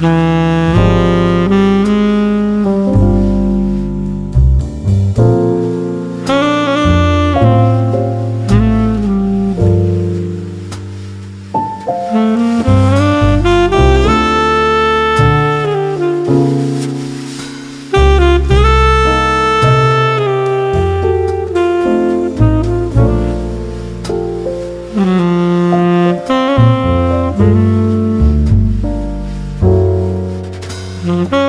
Mm-hmm. Mm-hmm.